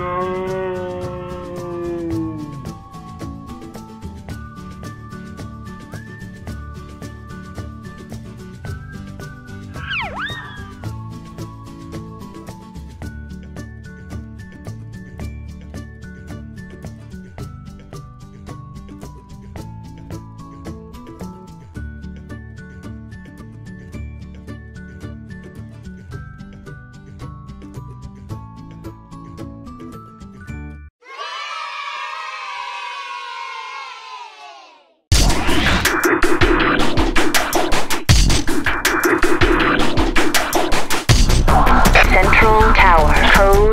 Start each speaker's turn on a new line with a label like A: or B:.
A: go.
B: Code.